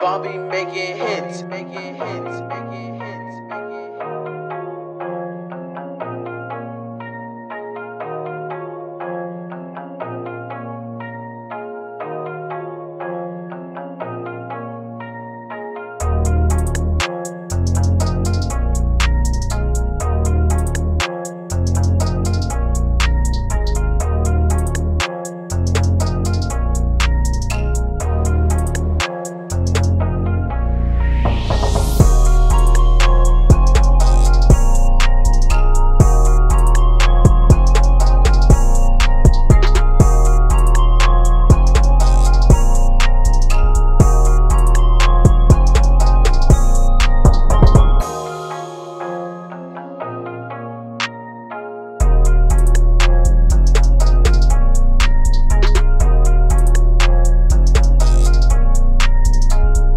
Bobby making hits, making